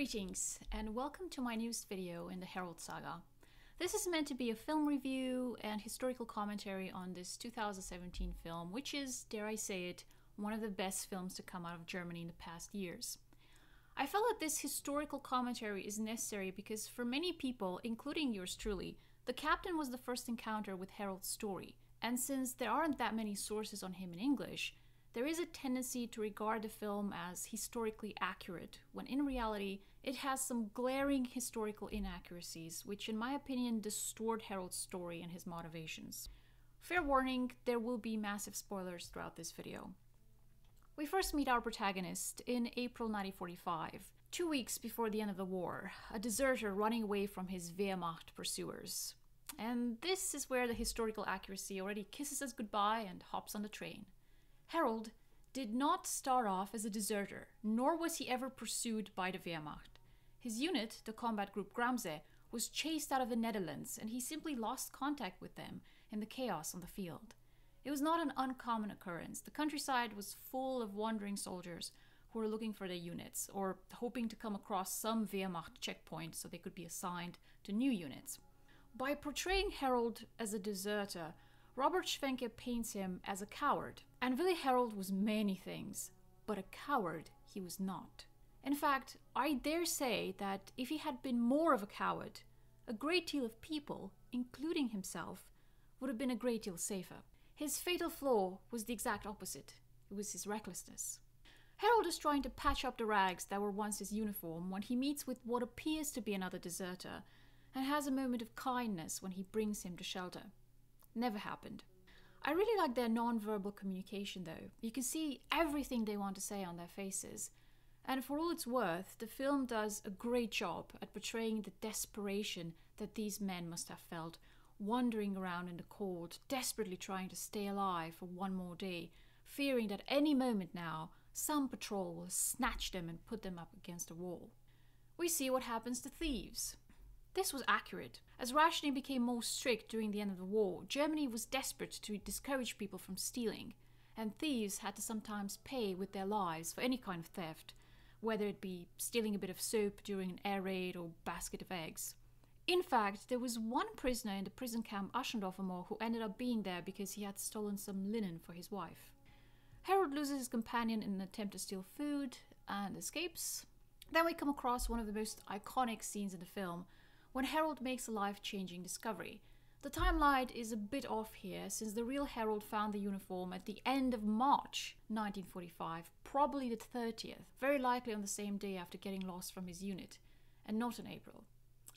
Greetings and welcome to my newest video in the Herold saga. This is meant to be a film review and historical commentary on this 2017 film, which is, dare I say it, one of the best films to come out of Germany in the past years. I felt that this historical commentary is necessary because for many people, including yours truly, the captain was the first encounter with Herold's story, and since there aren't that many sources on him in English, there is a tendency to regard the film as historically accurate, when in reality it has some glaring historical inaccuracies, which in my opinion distort Herold's story and his motivations. Fair warning, there will be massive spoilers throughout this video. We first meet our protagonist in April 1945, two weeks before the end of the war, a deserter running away from his Wehrmacht pursuers. And this is where the historical accuracy already kisses us goodbye and hops on the train. Herold did not start off as a deserter, nor was he ever pursued by the Wehrmacht. His unit, the combat group Gramse, was chased out of the Netherlands and he simply lost contact with them in the chaos on the field. It was not an uncommon occurrence. The countryside was full of wandering soldiers who were looking for their units or hoping to come across some Wehrmacht checkpoint so they could be assigned to new units. By portraying Herold as a deserter, Robert Schwentke paints him as a coward, and Willi Herold was many things, but a coward he was not. In fact, I dare say that if he had been more of a coward, a great deal of people, including himself, would have been a great deal safer. His fatal flaw was the exact opposite it was his recklessness. Herold is trying to patch up the rags that were once his uniform when he meets with what appears to be another deserter, and has a moment of kindness when he brings him to shelter. Never happened. I really like their non-verbal communication though. You can see everything they want to say on their faces. And for all it's worth, the film does a great job at portraying the desperation that these men must have felt, wandering around in the cold, desperately trying to stay alive for one more day, fearing that any moment now some patrol will snatch them and put them up against a wall. We see what happens to thieves. This was accurate. As rationing became more strict during the end of the war, Germany was desperate to discourage people from stealing, and thieves had to sometimes pay with their lives for any kind of theft, whether it be stealing a bit of soap during an air raid or basket of eggs. In fact, there was one prisoner in the prison camp Aschendorfer Moor who ended up being there because he had stolen some linen for his wife. Herold loses his companion in an attempt to steal food and escapes. Then we come across one of the most iconic scenes in the film when Herold makes a life changing discovery. The timeline is a bit off here, since the real Herold found the uniform at the end of March 1945, probably the 30th, very likely on the same day after getting lost from his unit, and not in April.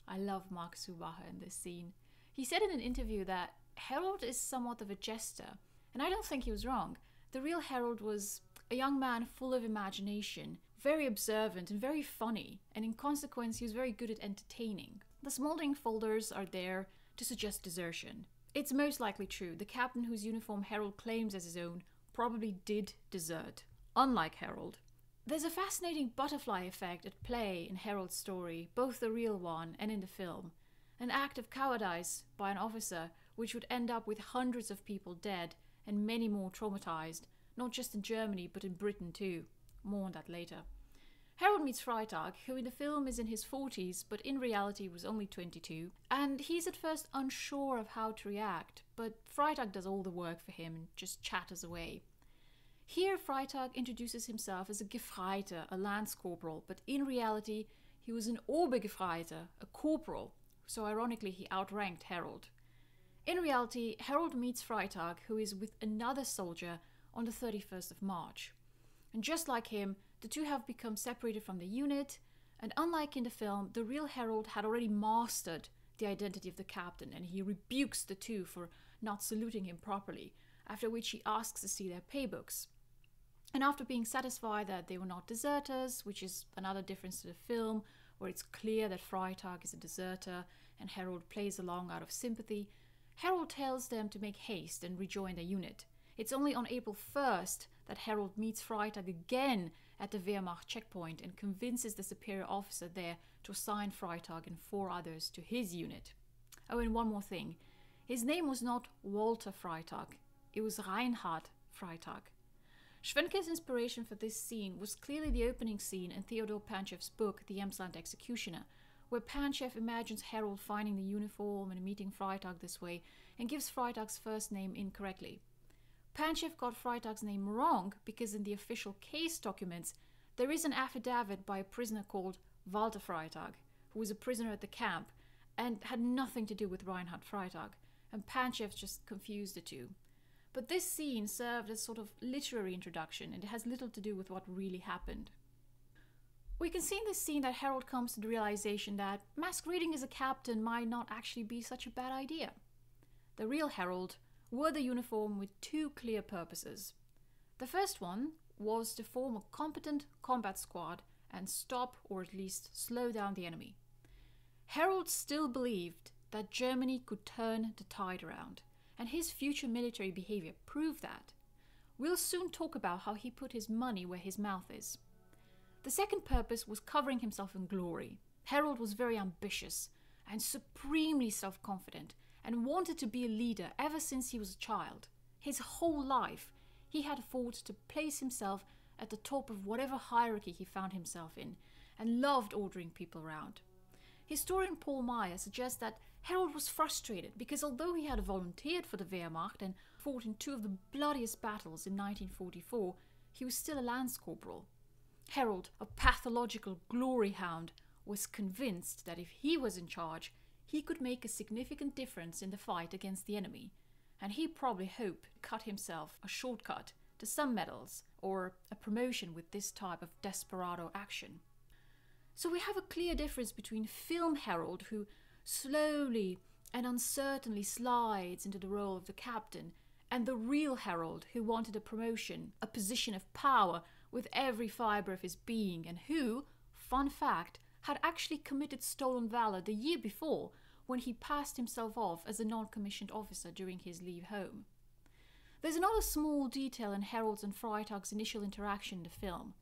I love Max Hubacher in this scene. He said in an interview that Herold is somewhat of a jester, and I don't think he was wrong. The real Herold was a young man full of imagination, very observant and very funny, and in consequence, he was very good at entertaining. The smoldering folders are there to suggest desertion. It's most likely true. The captain whose uniform Herold claims as his own probably did desert, unlike Herold. There's a fascinating butterfly effect at play in Herold's story, both the real one and in the film. An act of cowardice by an officer which would end up with hundreds of people dead and many more traumatized, not just in Germany but in Britain too. More on that later. Herold meets Freitag, who in the film is in his 40s, but in reality was only 22, and he's at first unsure of how to react, but Freitag does all the work for him and just chatters away. Here, Freitag introduces himself as a Gefreiter, a lance corporal, but in reality, he was an Obergefreiter, a corporal, so ironically, he outranked Herold. In reality, Herold meets Freitag, who is with another soldier, on the 31st of March. And just like him, the two have become separated from the unit, and unlike in the film, the real Herold had already mastered the identity of the captain, and he rebukes the two for not saluting him properly, after which he asks to see their paybooks. And after being satisfied that they were not deserters, which is another difference to the film, where it's clear that Freitag is a deserter and Herold plays along out of sympathy, Herold tells them to make haste and rejoin the unit. It's only on April 1st that Herold meets Freitag again at the Wehrmacht checkpoint and convinces the superior officer there to assign Freitag and four others to his unit. Oh, and one more thing. His name was not Walter Freitag, it was Reinhard Freitag. Schwentke's inspiration for this scene was clearly the opening scene in Theodore Pantcheff's book, The Emsland Executioner, where Pantcheff imagines Herold finding the uniform and meeting Freitag this way and gives Freitag's first name incorrectly. Pantcheff got Freitag's name wrong because in the official case documents there is an affidavit by a prisoner called Walter Freitag, who was a prisoner at the camp and had nothing to do with Reinhard Freitag, and Pantcheff just confused the two. But this scene served as sort of literary introduction and it has little to do with what really happened. We can see in this scene that Herold comes to the realization that masquerading as a captain might not actually be such a bad idea. The real Herold wore the uniform with two clear purposes. The first one was to form a competent combat squad and stop or at least slow down the enemy. Herold still believed that Germany could turn the tide around, and his future military behavior proved that. We'll soon talk about how he put his money where his mouth is. The second purpose was covering himself in glory. Herold was very ambitious and supremely self confident and wanted to be a leader ever since he was a child. His whole life, he had fought to place himself at the top of whatever hierarchy he found himself in and loved ordering people around. Historian Paul Meyer suggests that Herold was frustrated because although he had volunteered for the Wehrmacht and fought in two of the bloodiest battles in 1944, he was still a lance corporal. Herold, a pathological glory hound, was convinced that if he was in charge, he could make a significant difference in the fight against the enemy, and he probably hoped to cut himself a shortcut to some medals or a promotion with this type of desperado action. So we have a clear difference between film Herold, who slowly and uncertainly slides into the role of the captain, and the real Herold, who wanted a promotion, a position of power with every fibre of his being, and who, fun fact, had actually committed stolen valor the year before when he passed himself off as a non commissioned officer during his leave home. There's another small detail in Herold's and Freitag's initial interaction in the film.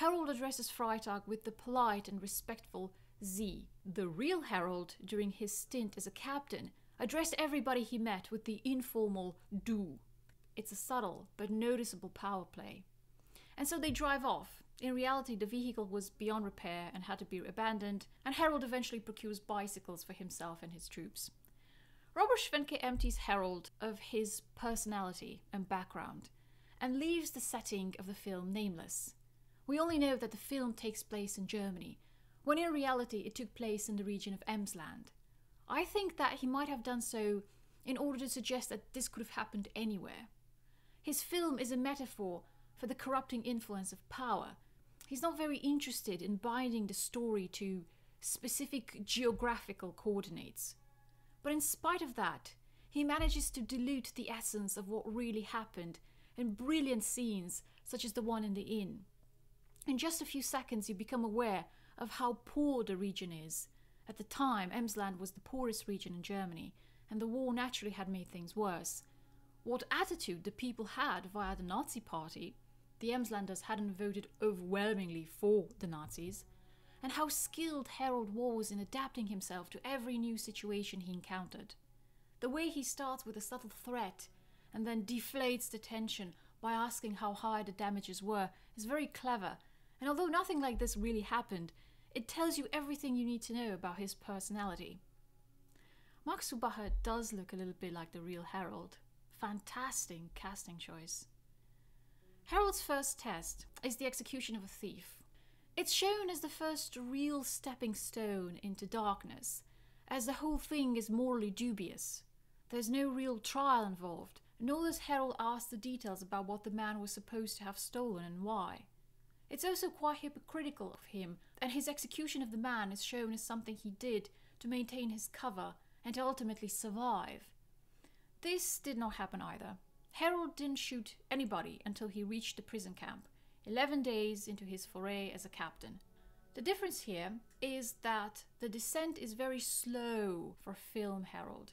Herold addresses Freitag with the polite and respectful Sie. The real Herold, during his stint as a captain, addressed everybody he met with the informal Du. It's a subtle but noticeable power play. And so they drive off, in reality, the vehicle was beyond repair and had to be abandoned, and Herold eventually procures bicycles for himself and his troops. Robert Schwentke empties Herold of his personality and background and leaves the setting of the film nameless. We only know that the film takes place in Germany, when in reality it took place in the region of Emsland. I think that he might have done so in order to suggest that this could have happened anywhere. His film is a metaphor for the corrupting influence of power He's not very interested in binding the story to specific geographical coordinates. But in spite of that, he manages to dilute the essence of what really happened in brilliant scenes such as the one in the inn. In just a few seconds, you become aware of how poor the region is. At the time, Emsland was the poorest region in Germany, and the war naturally had made things worse. What attitude the people had via the Nazi Party the Emslanders hadn't voted overwhelmingly for the Nazis, and how skilled Herold was in adapting himself to every new situation he encountered. The way he starts with a subtle threat and then deflates the tension by asking how high the damages were is very clever, and although nothing like this really happened, it tells you everything you need to know about his personality. Max Hubacher does look a little bit like the real Herold. Fantastic casting choice. Herold's first test is the execution of a thief. It's shown as the first real stepping stone into darkness, as the whole thing is morally dubious. There's no real trial involved, nor does Herold ask the details about what the man was supposed to have stolen and why. It's also quite hypocritical of him, and his execution of the man is shown as something he did to maintain his cover and to ultimately survive. This did not happen either. Herold didn't shoot anybody until he reached the prison camp, 11 days into his foray as a captain. The difference here is that the descent is very slow for film Herold.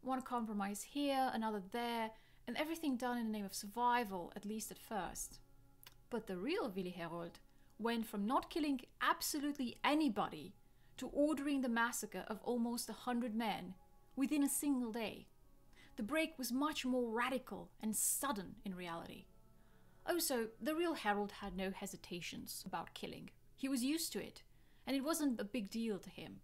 One compromise here, another there, and everything done in the name of survival, at least at first. But the real Willi Herold went from not killing absolutely anybody to ordering the massacre of almost a hundred men within a single day. The break was much more radical and sudden in reality. Oh, also, the real Herold had no hesitations about killing. He was used to it, and it wasn't a big deal to him.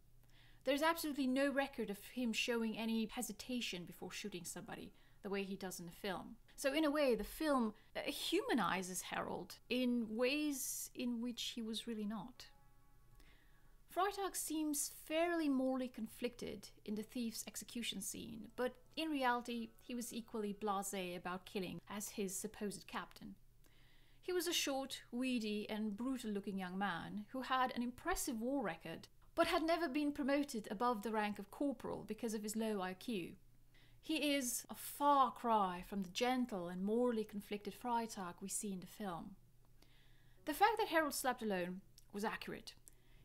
There's absolutely no record of him showing any hesitation before shooting somebody, the way he does in the film. So, in a way, the film humanizes Herold in ways in which he was really not. Freitag seems fairly morally conflicted in the thief's execution scene, but in reality, he was equally blase about killing as his supposed captain. He was a short, weedy, and brutal looking young man who had an impressive war record, but had never been promoted above the rank of corporal because of his low IQ. He is a far cry from the gentle and morally conflicted Freitag we see in the film. The fact that Herold slept alone was accurate.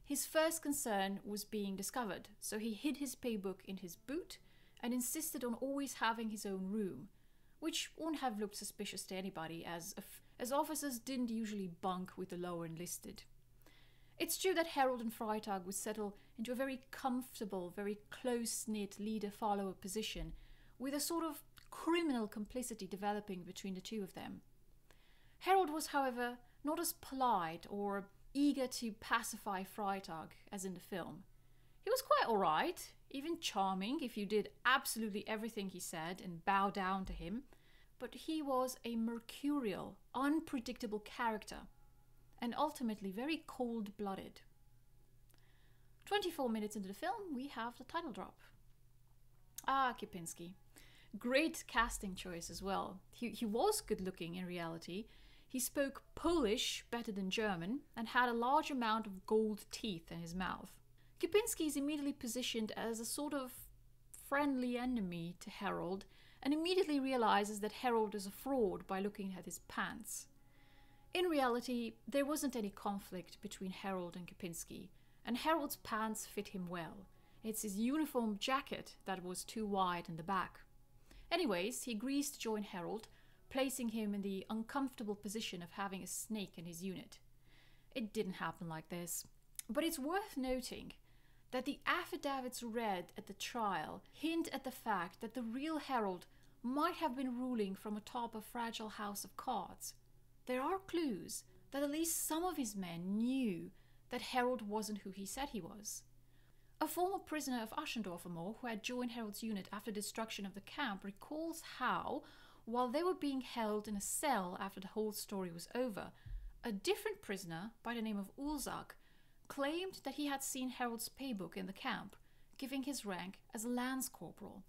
His first concern was being discovered, so he hid his paybook in his boot and insisted on always having his own room, which wouldn't have looked suspicious to anybody as as officers didn't usually bunk with the lower enlisted. It's true that Herold and Freitag would settle into a very comfortable, very close knit leader follower position, with a sort of criminal complicity developing between the two of them. Herold was, however, not as polite or eager to pacify Freitag as in the film. He was quite alright, even charming if you did absolutely everything he said and bow down to him but he was a mercurial, unpredictable character, and ultimately very cold blooded. 24 minutes into the film, we have the title drop. Ah, Kipinski. Great casting choice as well. He, he was good looking in reality. He spoke Polish better than German and had a large amount of gold teeth in his mouth. Kipinski is immediately positioned as a sort of friendly enemy to Herold and immediately realizes that Herold is a fraud by looking at his pants. In reality, there wasn't any conflict between Herold and Kipinski, and Herold's pants fit him well. It's his uniform jacket that was too wide in the back. Anyways, he agrees to join Herold, placing him in the uncomfortable position of having a snake in his unit. It didn't happen like this, but it's worth noting that the affidavits read at the trial hint at the fact that the real Herold might have been ruling from atop a fragile house of cards. There are clues that at least some of his men knew that Herold wasn't who he said he was. A former prisoner of Aschendorfer Moor who had joined Herold's unit after destruction of the camp recalls how, while they were being held in a cell after the whole story was over, a different prisoner by the name of Ulzak claimed that he had seen Herold's paybook in the camp, giving his rank as a lance corporal.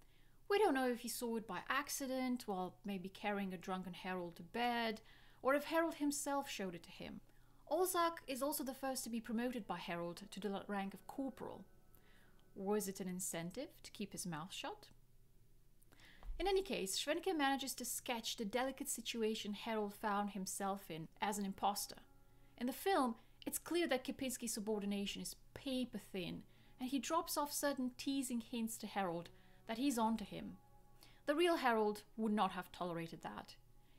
We don't know if he saw it by accident while maybe carrying a drunken Herold to bed, or if Herold himself showed it to him. Olzak is also the first to be promoted by Herold to the rank of corporal. Was it an incentive to keep his mouth shut? In any case, Schwentke manages to sketch the delicate situation Herold found himself in as an impostor. In the film, it's clear that Kipinski's subordination is paper thin, and he drops off certain teasing hints to Herold that he's on to him. The real Herold would not have tolerated that.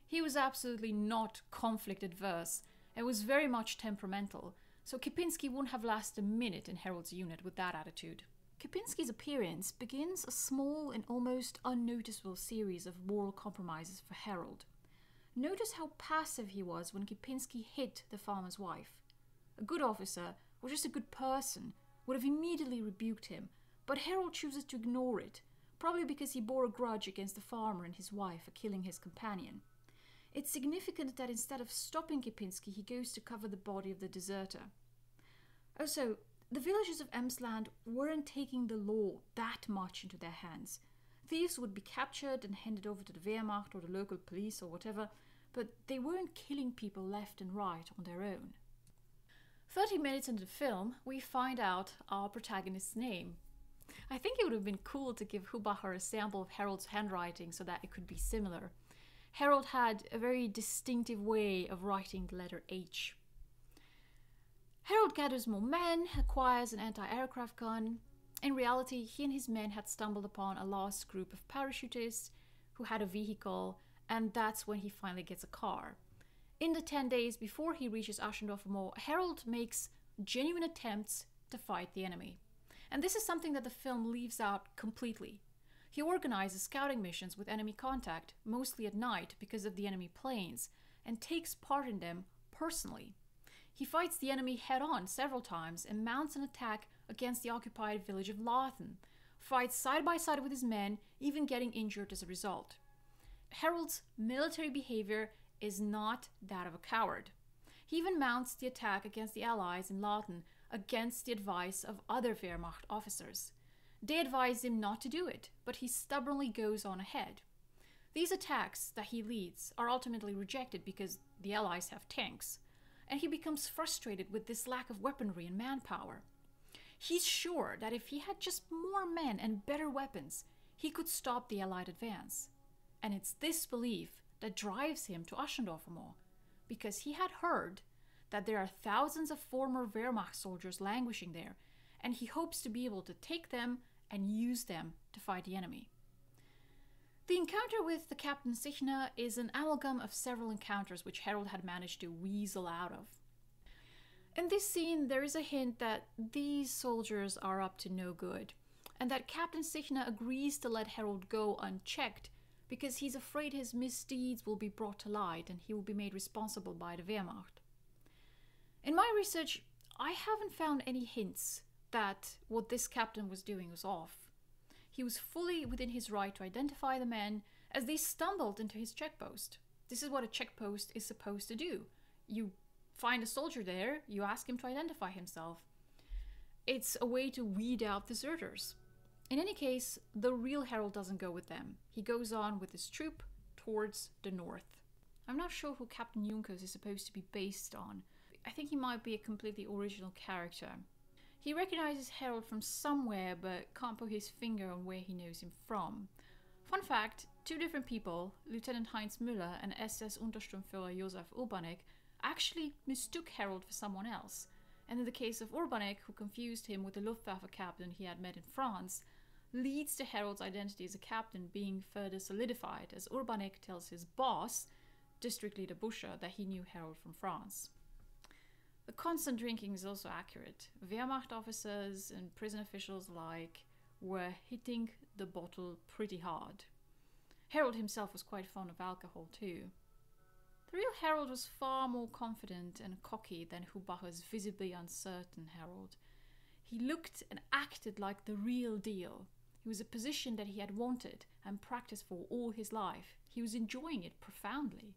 He was absolutely not conflict adverse and was very much temperamental, so Kipinski wouldn't have lasted a minute in Herold's unit with that attitude. Kipinski's appearance begins a small and almost unnoticeable series of moral compromises for Herold. Notice how passive he was when Kipinski hit the farmer's wife. A good officer, or just a good person, would have immediately rebuked him, but Herold chooses to ignore it, probably because he bore a grudge against the farmer and his wife for killing his companion. It's significant that instead of stopping Kipinski, he goes to cover the body of the deserter. Oh, also, the villagers of Emsland weren't taking the law that much into their hands. Thieves would be captured and handed over to the Wehrmacht or the local police or whatever, but they weren't killing people left and right on their own. 30 minutes into the film, we find out our protagonist's name. I think it would have been cool to give Hubacher a sample of Herold's handwriting so that it could be similar. Herold had a very distinctive way of writing the letter H. Herold gathers more men, acquires an anti aircraft gun. In reality, he and his men had stumbled upon a lost group of parachutists who had a vehicle, and that's when he finally gets a car. In the 10 days before he reaches Aschendorfer Moor, Herold makes genuine attempts to fight the enemy. And this is something that the film leaves out completely. He organizes scouting missions with enemy contact, mostly at night because of the enemy planes, and takes part in them personally. He fights the enemy head on several times and mounts an attack against the occupied village of Lawton, fights side by side with his men, even getting injured as a result. Herold's military behavior is not that of a coward. He even mounts the attack against the Allies in Lawton against the advice of other Wehrmacht officers. They advise him not to do it, but he stubbornly goes on ahead. These attacks that he leads are ultimately rejected because the Allies have tanks, and he becomes frustrated with this lack of weaponry and manpower. He's sure that if he had just more men and better weapons, he could stop the Allied advance. And it's this belief that drives him to Aschendorfer because he had heard that there are thousands of former Wehrmacht soldiers languishing there, and he hopes to be able to take them and use them to fight the enemy. The encounter with the Captain Sichner is an amalgam of several encounters which Herold had managed to weasel out of. In this scene, there is a hint that these soldiers are up to no good, and that Captain Sichner agrees to let Herold go unchecked because he's afraid his misdeeds will be brought to light and he will be made responsible by the Wehrmacht. In my research, I haven't found any hints that what this captain was doing was off. He was fully within his right to identify the men as they stumbled into his checkpost. This is what a checkpost is supposed to do. You find a soldier there, you ask him to identify himself. It's a way to weed out deserters. In any case, the real Herold doesn't go with them. He goes on with his troop towards the north. I'm not sure who Captain Junkers is supposed to be based on, I think he might be a completely original character. He recognizes Herold from somewhere but can't put his finger on where he knows him from. Fun fact two different people, Lieutenant Heinz Müller and SS Untersturmführer Josef Urbanek, actually mistook Herold for someone else. And in the case of Urbanek, who confused him with the Luftwaffe captain he had met in France, leads to Herold's identity as a captain being further solidified as Urbanek tells his boss, District Leader Buscher, that he knew Herold from France. Constant drinking is also accurate. Wehrmacht officers and prison officials alike were hitting the bottle pretty hard. Herold himself was quite fond of alcohol too. The real Herold was far more confident and cocky than Hubacher's visibly uncertain Herold. He looked and acted like the real deal. He was a position that he had wanted and practiced for all his life. He was enjoying it profoundly.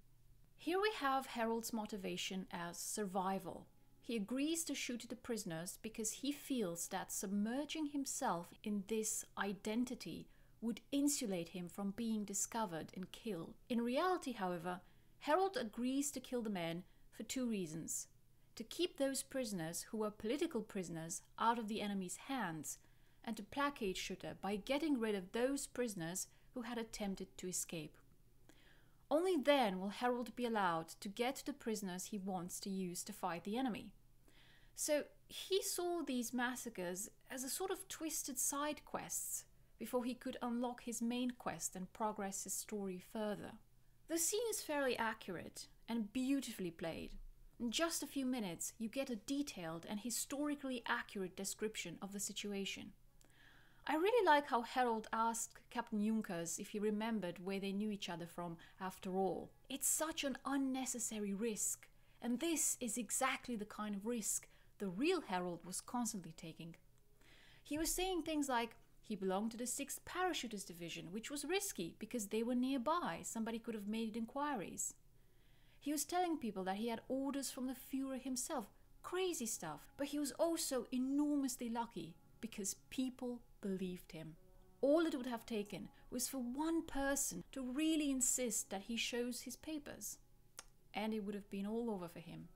Here we have Herold's motivation as survival. He agrees to shoot the prisoners because he feels that submerging himself in this identity would insulate him from being discovered and killed. In reality, however, Herold agrees to kill the men for two reasons to keep those prisoners who were political prisoners out of the enemy's hands, and to placate Schutte by getting rid of those prisoners who had attempted to escape. Only then will Herold be allowed to get the prisoners he wants to use to fight the enemy. So he saw these massacres as a sort of twisted side quests before he could unlock his main quest and progress his story further. The scene is fairly accurate and beautifully played. In just a few minutes, you get a detailed and historically accurate description of the situation. I really like how Herold asked Captain Junkers if he remembered where they knew each other from after all. It's such an unnecessary risk, and this is exactly the kind of risk the real Herold was constantly taking. He was saying things like he belonged to the 6th Parachutist Division, which was risky because they were nearby, somebody could have made inquiries. He was telling people that he had orders from the Fuhrer himself, crazy stuff, but he was also enormously lucky because people believed him. All it would have taken was for one person to really insist that he shows his papers, and it would have been all over for him.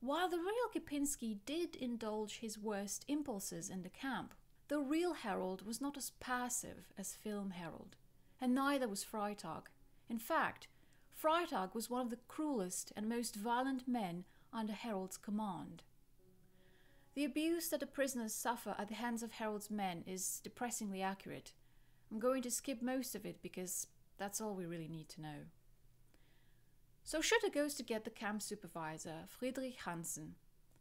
While the real Kipinski did indulge his worst impulses in the camp, the real Herold was not as passive as film Herold, and neither was Freitag. In fact, Freitag was one of the cruelest and most violent men under Herold's command. The abuse that the prisoners suffer at the hands of Herold's men is depressingly accurate. I'm going to skip most of it because that's all we really need to know. So Schutte goes to get the camp supervisor, Friedrich Hansen.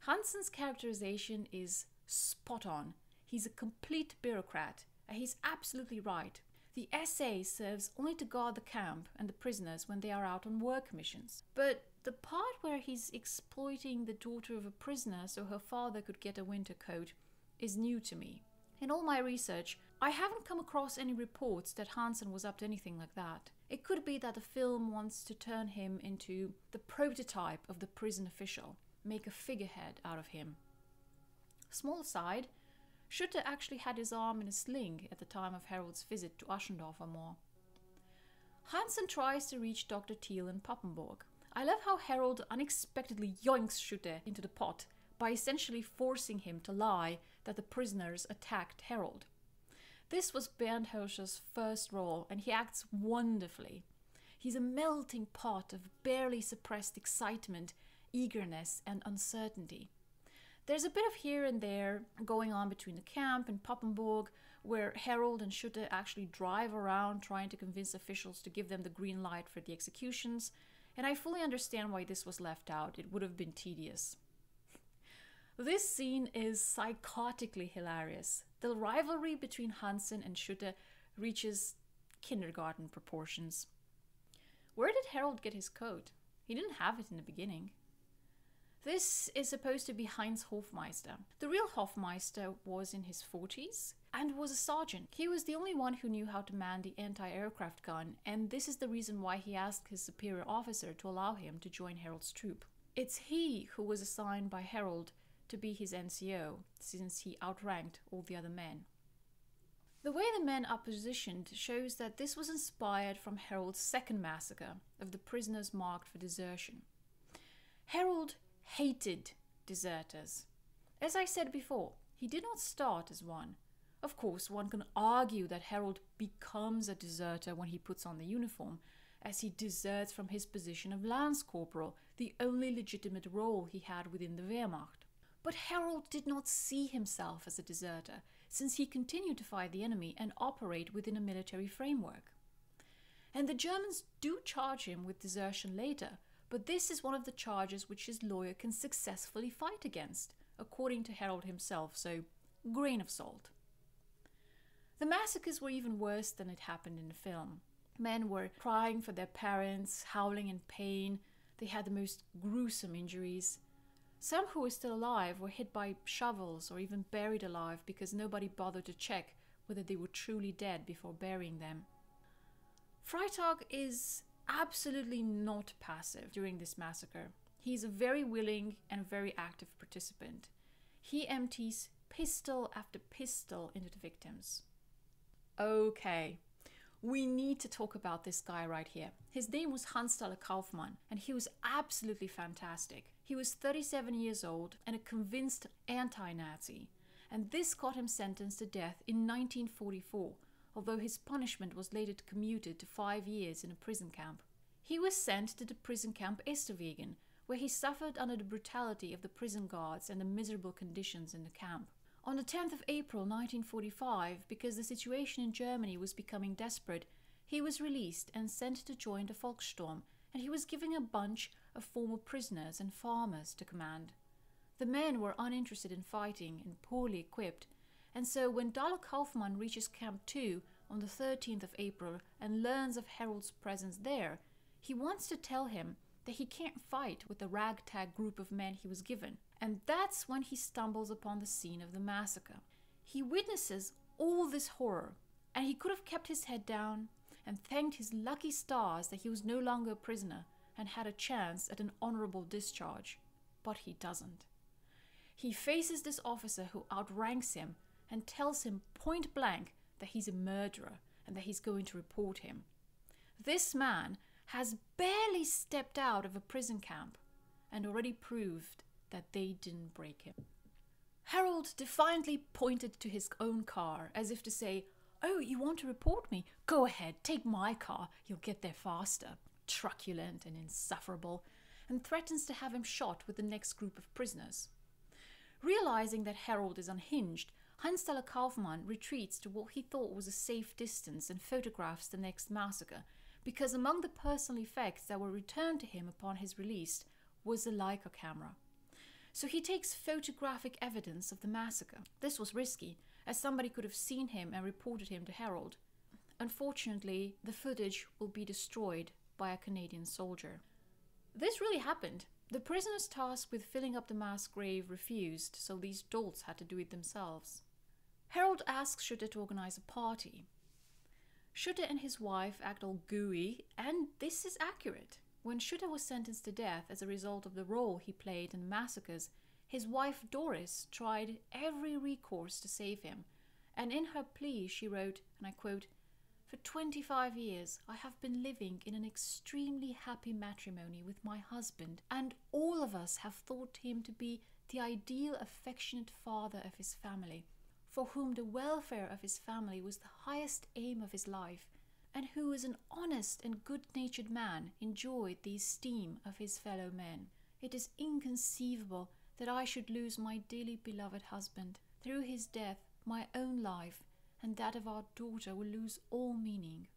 Hansen's characterization is spot on. He's a complete bureaucrat, and he's absolutely right. The SA serves only to guard the camp and the prisoners when they are out on work missions. But the part where he's exploiting the daughter of a prisoner so her father could get a winter coat is new to me. In all my research, I haven't come across any reports that Hansen was up to anything like that. It could be that the film wants to turn him into the prototype of the prison official, make a figurehead out of him. Small side, Schutte actually had his arm in a sling at the time of Herold's visit to Aschendorfer Moor. Hansen tries to reach Dr. Thiel in Papenburg. I love how Herold unexpectedly yoinks Schutte into the pot by essentially forcing him to lie that the prisoners attacked Herold. This was Bernd Hölscher's first role, and he acts wonderfully. He's a melting pot of barely suppressed excitement, eagerness, and uncertainty. There's a bit of here and there going on between the camp and Papenburg, where Herold and Schutte actually drive around trying to convince officials to give them the green light for the executions, and I fully understand why this was left out. It would have been tedious. This scene is psychotically hilarious. The rivalry between Hansen and Schutte reaches kindergarten proportions. Where did Herold get his coat? He didn't have it in the beginning. This is supposed to be Heinz Hofmeister. The real Hofmeister was in his 40s and was a sergeant. He was the only one who knew how to man the anti aircraft gun, and this is the reason why he asked his superior officer to allow him to join Herold's troop. It's he who was assigned by Herold to be his NCO, since he outranked all the other men. The way the men are positioned shows that this was inspired from Herold's second massacre of the prisoners marked for desertion. Herold hated deserters. As I said before, he did not start as one. Of course, one can argue that Herold becomes a deserter when he puts on the uniform, as he deserts from his position of Lance Corporal, the only legitimate role he had within the Wehrmacht. But Herold did not see himself as a deserter, since he continued to fight the enemy and operate within a military framework. And the Germans do charge him with desertion later, but this is one of the charges which his lawyer can successfully fight against, according to Herold himself, so grain of salt. The massacres were even worse than it happened in the film. Men were crying for their parents, howling in pain, they had the most gruesome injuries. Some who were still alive were hit by shovels or even buried alive because nobody bothered to check whether they were truly dead before burying them. Freitag is absolutely not passive during this massacre. He's a very willing and very active participant. He empties pistol after pistol into the victims. Okay, we need to talk about this guy right here. His name was Hans-Staller Kaufmann, and he was absolutely fantastic. He was 37 years old and a convinced anti Nazi, and this got him sentenced to death in 1944, although his punishment was later commuted to five years in a prison camp. He was sent to the prison camp Esterwegen, where he suffered under the brutality of the prison guards and the miserable conditions in the camp. On the 10th of April 1945, because the situation in Germany was becoming desperate, he was released and sent to join the Volkssturm, and he was given a bunch of former prisoners and farmers to command. The men were uninterested in fighting and poorly equipped, and so when Daller Kaufmann reaches Camp 2 on the 13th of April and learns of Herold's presence there, he wants to tell him that he can't fight with the ragtag group of men he was given. And that's when he stumbles upon the scene of the massacre. He witnesses all this horror, and he could have kept his head down and thanked his lucky stars that he was no longer a prisoner and had a chance at an honorable discharge. But he doesn't. He faces this officer who outranks him and tells him point blank that he's a murderer and that he's going to report him. This man has barely stepped out of a prison camp and already proved that they didn't break him. Herold defiantly pointed to his own car as if to say, Oh, you want to report me? Go ahead, take my car, you'll get there faster truculent and insufferable, and threatens to have him shot with the next group of prisoners. Realizing that Herold is unhinged, Hans-Staller Kaufmann retreats to what he thought was a safe distance and photographs the next massacre, because among the personal effects that were returned to him upon his release was a Leica camera. So he takes photographic evidence of the massacre. This was risky, as somebody could have seen him and reported him to Herold. unfortunately, the footage will be destroyed by a Canadian soldier. This really happened. The prisoners tasked with filling up the mass grave refused, so these dolts had to do it themselves. Herold asks Schutte to organize a party. Schutte and his wife act all gooey, and this is accurate. When Schutte was sentenced to death as a result of the role he played in the massacres, his wife Doris tried every recourse to save him, and in her plea she wrote, and I quote, For 25 years I have been living in an extremely happy matrimony with my husband, and all of us have thought him to be the ideal affectionate father of his family for whom the welfare of his family was the highest aim of his life, and who as an honest and good natured man enjoyed the esteem of his fellow men. It is inconceivable that I should lose my dearly beloved husband. Through his death, my own life and that of our daughter will lose all meaning.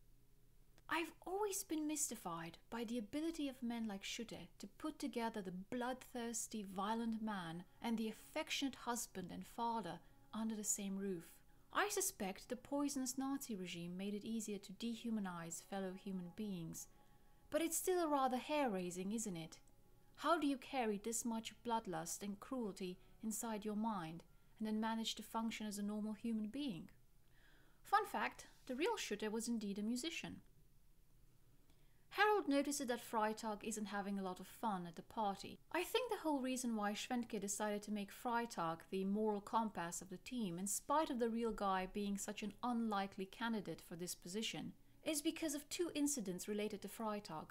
I've always been mystified by the ability of men like Schutte to put together the bloodthirsty, violent man and the affectionate husband and father under the same roof. I suspect the poisonous Nazi regime made it easier to dehumanize fellow human beings. But it's still rather hair raising, isn't it? How do you carry this much bloodlust and cruelty inside your mind and then manage to function as a normal human being? Fun fact the real Schutte was indeed a musician. Herold notices that Freitag isn't having a lot of fun at the party. I think the whole reason why Schwentke decided to make Freitag the moral compass of the team, in spite of the real guy being such an unlikely candidate for this position, is because of two incidents related to Freitag.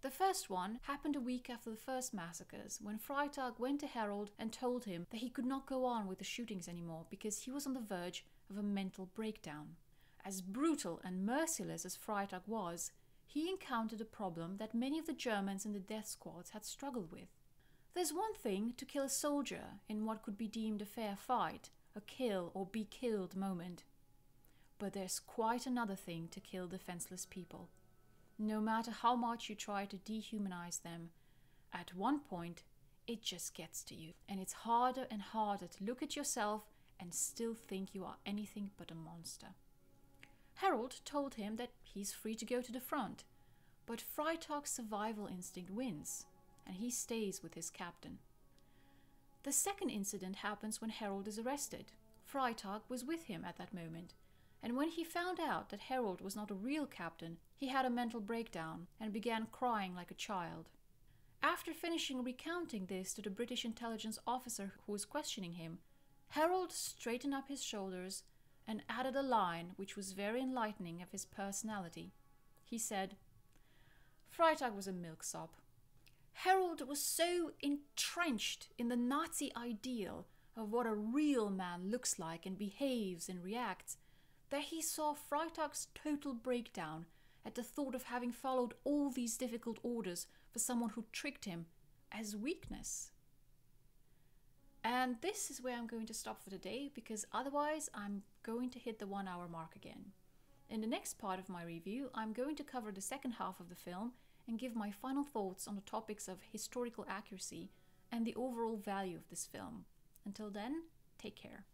The first one happened a week after the first massacres, when Freitag went to Herold and told him that he could not go on with the shootings anymore because he was on the verge of a mental breakdown. As brutal and merciless as Freitag was, he encountered a problem that many of the Germans in the death squads had struggled with. There's one thing to kill a soldier in what could be deemed a fair fight, a kill or be killed moment. But there's quite another thing to kill defenseless people. No matter how much you try to dehumanize them, at one point it just gets to you, and it's harder and harder to look at yourself and still think you are anything but a monster. Herold told him that he's free to go to the front, but Freitag's survival instinct wins, and he stays with his captain. The second incident happens when Herold is arrested. Freitag was with him at that moment, and when he found out that Herold was not a real captain, he had a mental breakdown and began crying like a child. After finishing recounting this to the British intelligence officer who was questioning him, Herold straightened up his shoulders and added a line which was very enlightening of his personality. He said, Freitag was a milksop. Herold was so entrenched in the Nazi ideal of what a real man looks like and behaves and reacts that he saw Freitag's total breakdown at the thought of having followed all these difficult orders for someone who tricked him as weakness. And this is where I'm going to stop for today because otherwise I'm going to hit the one hour mark again. In the next part of my review, I'm going to cover the second half of the film and give my final thoughts on the topics of historical accuracy and the overall value of this film. Until then, take care.